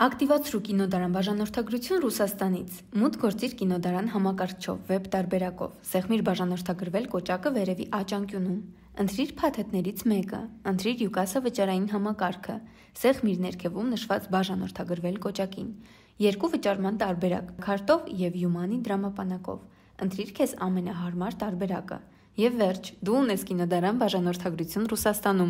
Ակտիվացրու կինոդարան բաժանորդագրություն Ռուսաստանից։ Մուտք գործիր կինոդարան համակարգչով, վեբ տարբերակով։ Սեղմիր բաժանորդագրվել կոճակը վերևի աջ անկյունում։ Ընտրիր փաթեթներից մեկը։ Ընտրիր յուկասը վճարային համակարգը։ Սեղմիր ներքևում նշված բաժանորդագրվել կոճակին։ Երկու վճարման տարբերակ՝ քարտով եւ յումանի դրամապանակով։ Ընտրիր քեզ ամենահարմար տարբերակը։ Եվ վերջ, դու ունես կինոդարան բաժանորդագրություն Ռուսաստանում։